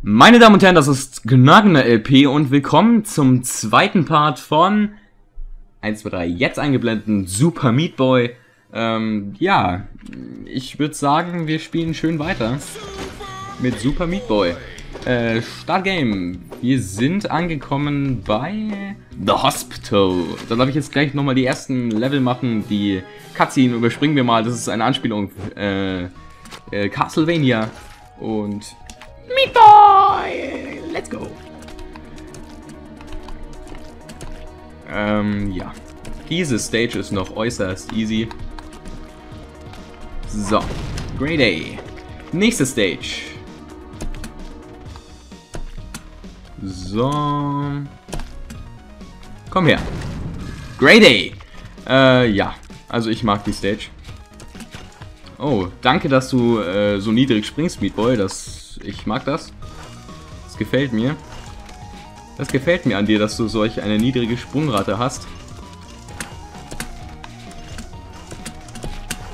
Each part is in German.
Meine Damen und Herren, das ist Gnagner LP und willkommen zum zweiten Part von 1, 2, 3, jetzt eingeblendeten Super Meat Boy. Ähm, ja, ich würde sagen, wir spielen schön weiter mit Super Meat Boy. Äh, Startgame. Wir sind angekommen bei The Hospital. Da darf ich jetzt gleich nochmal die ersten Level machen. Die Cutscene überspringen wir mal. Das ist eine Anspielung. Äh, äh, Castlevania. Und Meat Boy! Let's go! Ähm, ja. Diese Stage ist noch äußerst easy. So. Grade A. Nächste Stage. So. Komm her. Grade A. Äh, ja. Also ich mag die Stage. Oh, danke, dass du äh, so niedrig springst, Meatboy. Das, ich mag das. Gefällt mir. Das gefällt mir an dir, dass du solch eine niedrige Sprungrate hast.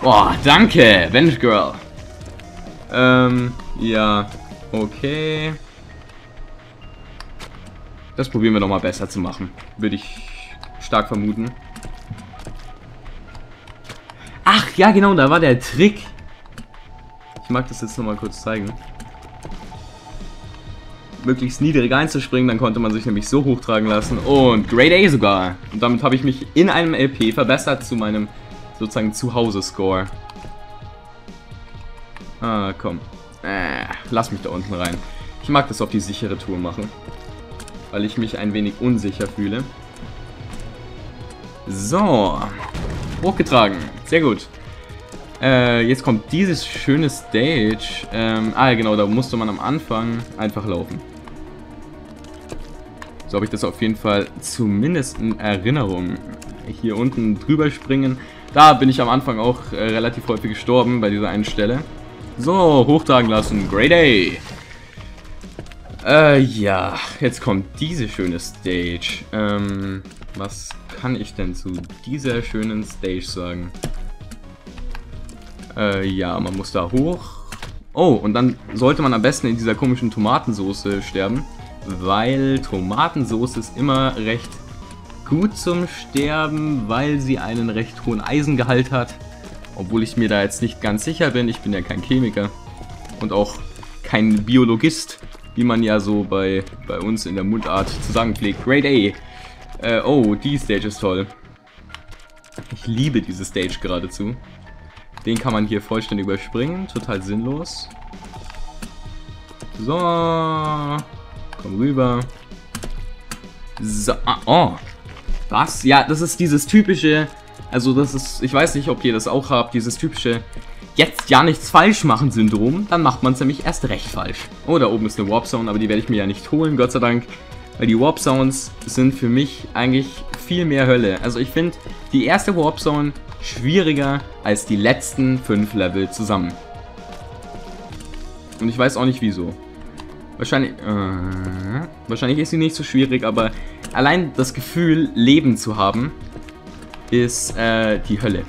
Boah, danke, Venge Girl. Ähm, ja, okay. Das probieren wir nochmal besser zu machen. Würde ich stark vermuten. Ach, ja genau, da war der Trick. Ich mag das jetzt nochmal kurz zeigen. Möglichst niedrig einzuspringen, dann konnte man sich nämlich so hochtragen lassen. Und Grade A sogar. Und damit habe ich mich in einem LP verbessert zu meinem sozusagen Zuhause-Score. Ah, komm. Äh, lass mich da unten rein. Ich mag das auf die sichere Tour machen. Weil ich mich ein wenig unsicher fühle. So. Hochgetragen. Sehr gut. Äh, jetzt kommt dieses schöne Stage. Ähm, ah, genau, da musste man am Anfang einfach laufen. So habe ich das auf jeden Fall zumindest in Erinnerung. Hier unten drüber springen. Da bin ich am Anfang auch äh, relativ häufig gestorben bei dieser einen Stelle. So, hochtragen lassen. Great A. Äh, ja. Jetzt kommt diese schöne Stage. Ähm, was kann ich denn zu dieser schönen Stage sagen? Äh, ja, man muss da hoch. Oh, und dann sollte man am besten in dieser komischen Tomatensoße sterben. Weil Tomatensoße ist immer recht gut zum Sterben, weil sie einen recht hohen Eisengehalt hat. Obwohl ich mir da jetzt nicht ganz sicher bin. Ich bin ja kein Chemiker. Und auch kein Biologist, wie man ja so bei, bei uns in der Mundart zu sagen pflegt. Great A. Äh, oh, die Stage ist toll. Ich liebe diese Stage geradezu. Den kann man hier vollständig überspringen. Total sinnlos. So. Komm rüber. So. Ah, oh. Was? Ja, das ist dieses typische... Also das ist... Ich weiß nicht, ob ihr das auch habt. Dieses typische... Jetzt ja nichts falsch machen Syndrom. Dann macht man es nämlich erst recht falsch. Oh, da oben ist eine Warp Zone, aber die werde ich mir ja nicht holen, Gott sei Dank. Weil die Warp Zones sind für mich eigentlich viel mehr Hölle. Also ich finde die erste Warp Zone schwieriger als die letzten fünf Level zusammen. Und ich weiß auch nicht wieso. Wahrscheinlich, äh, wahrscheinlich ist sie nicht so schwierig, aber allein das Gefühl, Leben zu haben, ist äh, die Hölle.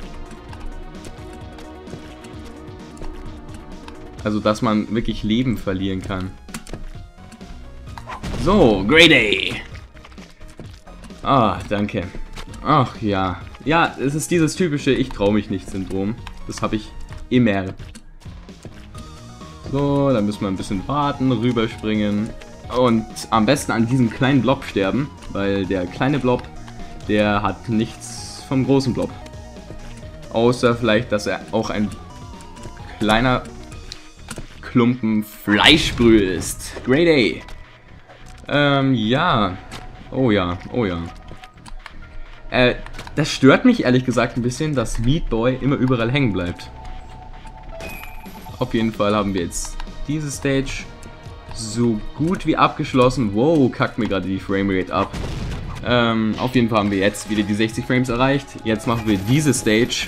Also, dass man wirklich Leben verlieren kann. So, Grade A. Ah, danke. Ach ja. Ja, es ist dieses typische Ich trau mich nicht Syndrom. Das habe ich immer. So, dann müssen wir ein bisschen warten, rüberspringen. Und am besten an diesem kleinen Blob sterben, weil der kleine Blob, der hat nichts vom großen Blob. Außer vielleicht, dass er auch ein kleiner Klumpen Fleischbrühe ist. Great A. Ähm, ja. Oh ja, oh ja. Äh, das stört mich ehrlich gesagt ein bisschen, dass Meat Boy immer überall hängen bleibt. Auf jeden Fall haben wir jetzt diese Stage so gut wie abgeschlossen. Wow, kackt mir gerade die Framerate ab. Ähm, auf jeden Fall haben wir jetzt wieder die 60 Frames erreicht. Jetzt machen wir diese Stage.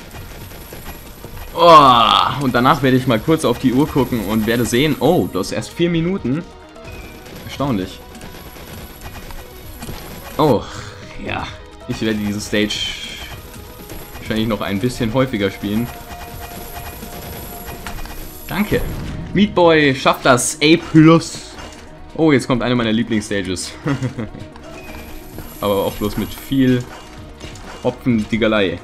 Oh, und danach werde ich mal kurz auf die Uhr gucken und werde sehen, oh, das ist erst 4 Minuten. Erstaunlich. Oh, ja. Ich werde diese Stage wahrscheinlich noch ein bisschen häufiger spielen. Danke. Meat Boy schafft das A+. Oh, jetzt kommt eine meiner Lieblingsstages. Aber auch bloß mit viel Hopfendigerlei.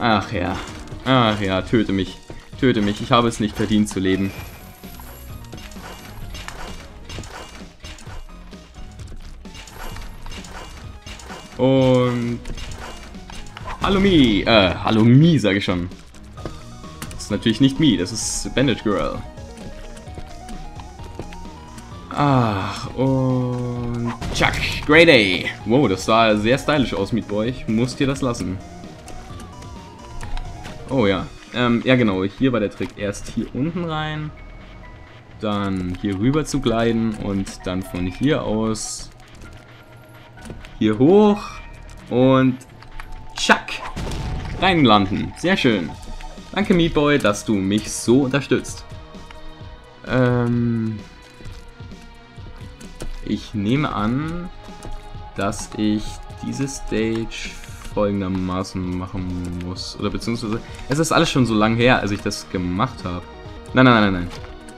Ach ja. Ach ja, töte mich. Töte mich. Ich habe es nicht verdient zu leben. Und... Hallo Mi. Äh, hallo Mi, sage ich schon. Natürlich nicht Mi, das ist Bandage Girl. Ach, und... Chuck, Great A. Wow, das sah sehr stylisch aus, Meat Boy. Ich muss dir das lassen. Oh ja. Ähm, ja genau, hier war der Trick. Erst hier unten rein, dann hier rüber zu gleiten und dann von hier aus hier hoch und tschack, reinlanden. Sehr schön. Danke Meatboy, dass du mich so unterstützt. Ähm, ich nehme an, dass ich diese Stage folgendermaßen machen muss. Oder beziehungsweise, es ist alles schon so lang her, als ich das gemacht habe. Nein, nein, nein, nein.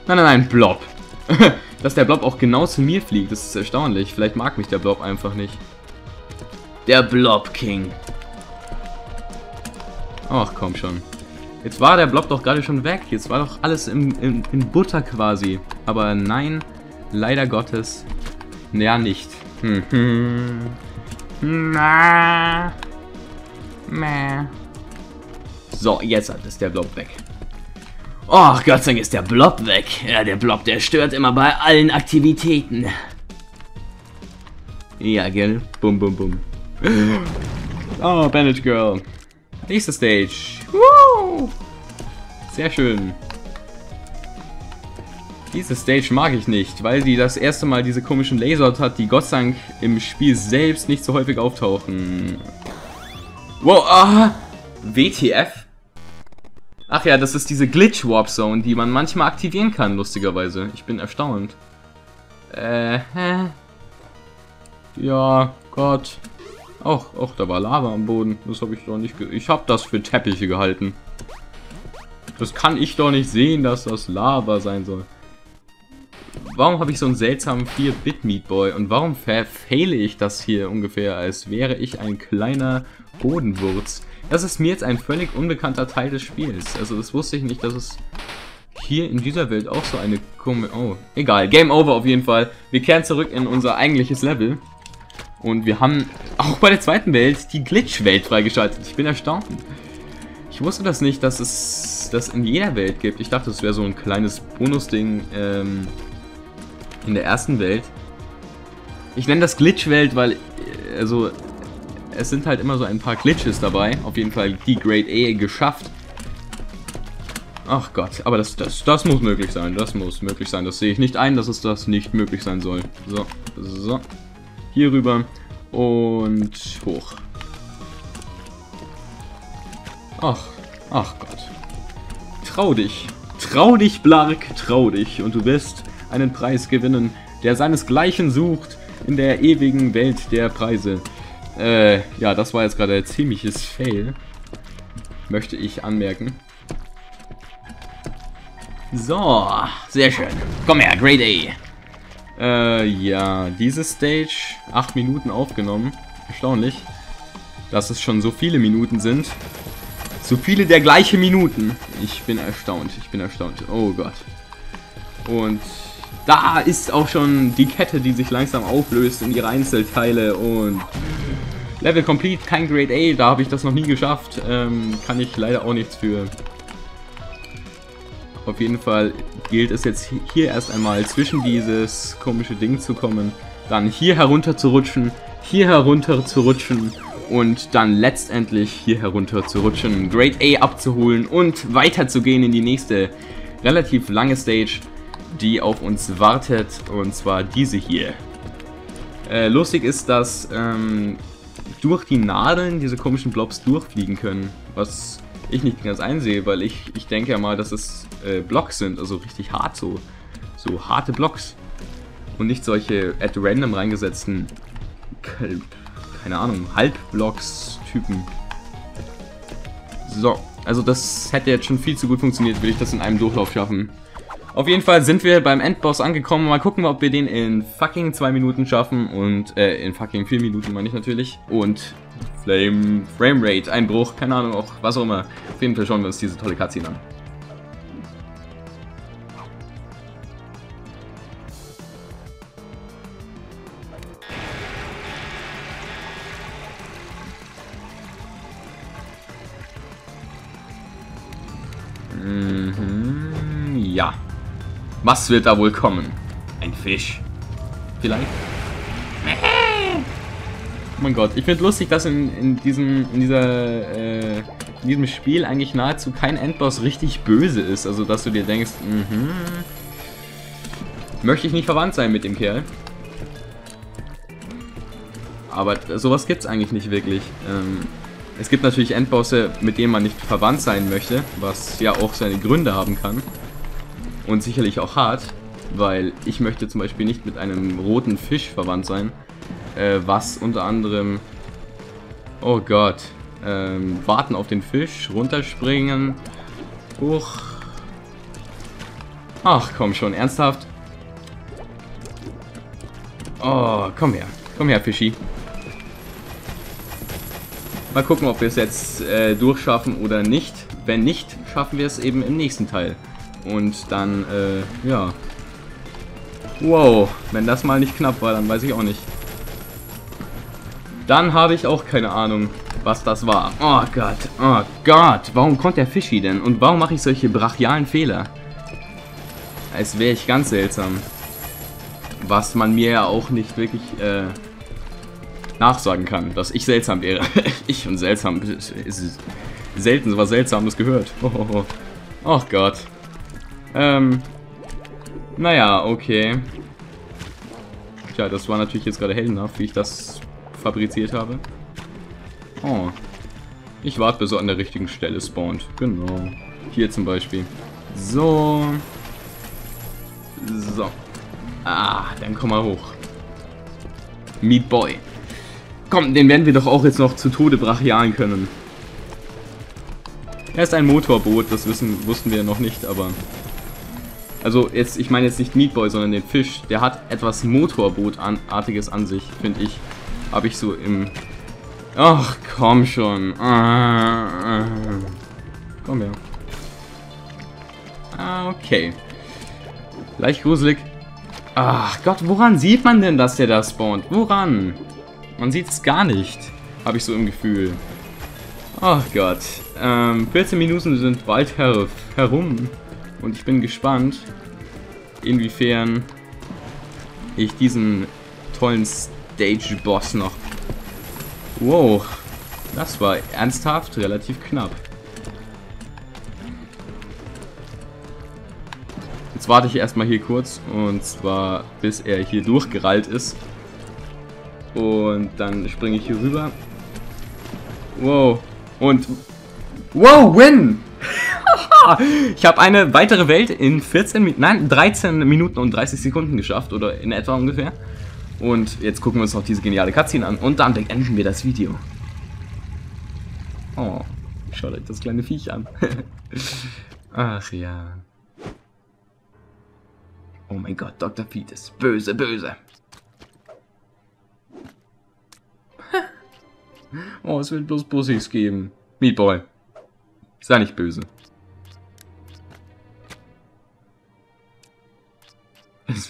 Nein, nein, nein, Blob. Dass der Blob auch genau zu mir fliegt, das ist erstaunlich. Vielleicht mag mich der Blob einfach nicht. Der Blob King. Ach, komm schon. Jetzt war der Blob doch gerade schon weg. Jetzt war doch alles im, im, in Butter quasi. Aber nein, leider Gottes. Ja, nicht. Hm, hm. Na. Mäh. So, jetzt ist der Blob weg. Oh, Gott sei Dank ist der Blob weg. Ja, der Blob, der stört immer bei allen Aktivitäten. Ja, gell? Bum, bum, bum. Oh, Bandage Girl. Nächste Stage. Woo! Sehr schön. Diese Stage mag ich nicht, weil die das erste Mal diese komischen Laser hat, die Gott sei Dank im Spiel selbst nicht so häufig auftauchen. Wow, ah, WTF? Ach ja, das ist diese Glitch Warp Zone, die man manchmal aktivieren kann, lustigerweise. Ich bin erstaunt. Äh, hä? Ja, Gott. Ach, ach, da war Lava am Boden. Das habe ich doch nicht... Ich habe das für Teppiche gehalten. Das kann ich doch nicht sehen, dass das Lava sein soll. Warum habe ich so einen seltsamen 4-Bit-Meatboy? Und warum verfehle ich das hier ungefähr, als wäre ich ein kleiner Bodenwurz? Das ist mir jetzt ein völlig unbekannter Teil des Spiels. Also das wusste ich nicht, dass es hier in dieser Welt auch so eine komische... Oh, egal. Game over auf jeden Fall. Wir kehren zurück in unser eigentliches Level. Und wir haben auch bei der zweiten Welt die Glitch-Welt freigeschaltet. Ich bin erstaunt. Ich wusste das nicht, dass es das in jeder Welt gibt. Ich dachte, es wäre so ein kleines Bonusding ähm, in der ersten Welt. Ich nenne das Glitch-Welt, weil äh, also es sind halt immer so ein paar Glitches dabei. Auf jeden Fall die Grade A geschafft. Ach Gott, aber das, das, das muss möglich sein. Das muss möglich sein. Das sehe ich nicht ein, dass es das nicht möglich sein soll. So, so hier rüber und hoch. Ach, ach Gott. Trau dich. Trau dich, Blark, trau dich. Und du wirst einen Preis gewinnen, der seinesgleichen sucht in der ewigen Welt der Preise. Äh, ja, das war jetzt gerade ein ziemliches Fail. Möchte ich anmerken. So, sehr schön. Komm her, Grade A. Äh, ja, diese Stage, 8 Minuten aufgenommen. Erstaunlich, dass es schon so viele Minuten sind. So viele der gleichen Minuten. Ich bin erstaunt, ich bin erstaunt. Oh Gott. Und da ist auch schon die Kette, die sich langsam auflöst in ihre Einzelteile und Level Complete, kein Grade A, da habe ich das noch nie geschafft. Ähm, kann ich leider auch nichts für. Auf jeden Fall gilt es jetzt hier erst einmal zwischen dieses komische Ding zu kommen, dann hier herunter zu rutschen, hier herunter zu rutschen und dann letztendlich hier herunter zu rutschen, Grade A abzuholen und weiterzugehen in die nächste relativ lange Stage, die auf uns wartet und zwar diese hier. Äh, lustig ist, dass ähm, durch die Nadeln diese komischen Blobs durchfliegen können, was ich nicht ganz einsehe, weil ich, ich denke ja mal, dass es äh, Blocks sind, also richtig hart so. So harte Blocks. Und nicht solche at random reingesetzten, keine Ahnung, Halbblocks-Typen. So, also das hätte jetzt schon viel zu gut funktioniert, will ich das in einem Durchlauf schaffen. Auf jeden Fall sind wir beim Endboss angekommen. Mal gucken, ob wir den in fucking zwei Minuten schaffen. Und, äh, in fucking vier Minuten meine ich natürlich. Und Flame, Framerate, Einbruch, keine Ahnung, auch was auch immer. Auf jeden Fall schauen wir uns diese tolle Cutscene an. Mhm, ja. Was wird da wohl kommen? Ein Fisch. Vielleicht? Mein Gott, ich finde lustig, dass in, in diesem in dieser äh, in diesem Spiel eigentlich nahezu kein Endboss richtig böse ist. Also dass du dir denkst, mhm, möchte ich nicht verwandt sein mit dem Kerl. Aber sowas gibt es eigentlich nicht wirklich. Ähm, es gibt natürlich Endbosse, mit denen man nicht verwandt sein möchte, was ja auch seine Gründe haben kann. Und sicherlich auch hart, weil ich möchte zum Beispiel nicht mit einem roten Fisch verwandt sein, äh, was unter anderem... Oh Gott. Ähm, warten auf den Fisch, runterspringen, hoch... Ach, komm schon, ernsthaft? Oh, komm her. Komm her, Fischi. Mal gucken, ob wir es jetzt äh, durchschaffen oder nicht. Wenn nicht, schaffen wir es eben im nächsten Teil. Und dann, äh, ja. Wow, wenn das mal nicht knapp war, dann weiß ich auch nicht. Dann habe ich auch keine Ahnung, was das war. Oh Gott, oh Gott, warum kommt der Fischi denn? Und warum mache ich solche brachialen Fehler? Als wäre ich ganz seltsam. Was man mir ja auch nicht wirklich, äh, nachsagen kann, dass ich seltsam wäre. ich und seltsam. Ist selten was Seltsames gehört. Oh, oh, oh. oh Gott. Ähm. Naja, okay. Tja, das war natürlich jetzt gerade heldenhaft, wie ich das fabriziert habe. Oh. Ich warte, bis er an der richtigen Stelle spawnt. Genau. Hier zum Beispiel. So. So. Ah, dann komm mal hoch. Meat Boy. Komm, den werden wir doch auch jetzt noch zu Tode brachialen können. Er ist ein Motorboot, das wissen, wussten wir noch nicht, aber... Also jetzt, ich meine jetzt nicht Meatboy, sondern den Fisch. Der hat etwas Motorbootartiges an sich, finde ich. Habe ich so im... Ach, komm schon. Ah. Komm her. Ah, okay. Leicht gruselig. Ach Gott, woran sieht man denn, dass der da spawnt? Woran? Man sieht es gar nicht, habe ich so im Gefühl. Ach Gott. Ähm, 14 Minuten sind bald her herum. Und ich bin gespannt, inwiefern ich diesen tollen Stage-Boss noch... Wow, das war ernsthaft relativ knapp. Jetzt warte ich erstmal hier kurz und zwar bis er hier durchgerallt ist. Und dann springe ich hier rüber. Wow. Und... Wow, win! ich habe eine weitere Welt in 14 nein, 13 Minuten und 30 Sekunden geschafft. Oder in etwa ungefähr. Und jetzt gucken wir uns noch diese geniale Cutscene an. Und dann beenden wir das Video. Oh, schaut euch das kleine Viech an. Ach ja. Oh mein Gott, Dr. Pete ist böse, böse. Oh, es will bloß Bussis geben. Meatboy. Sei nicht böse.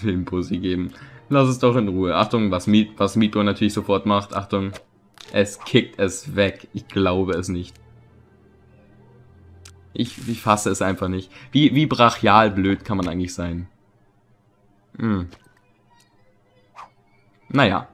Es will einen Bussi geben. Lass es doch in Ruhe. Achtung, was, Meat, was Meatboy natürlich sofort macht. Achtung. Es kickt es weg. Ich glaube es nicht. Ich, ich fasse es einfach nicht. Wie, wie brachial blöd kann man eigentlich sein? Hm. Naja.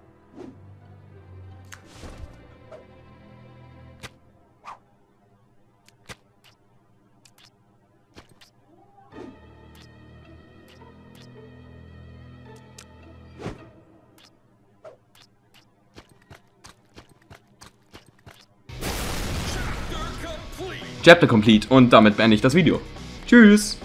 Chapter complete und damit beende ich das Video. Tschüss!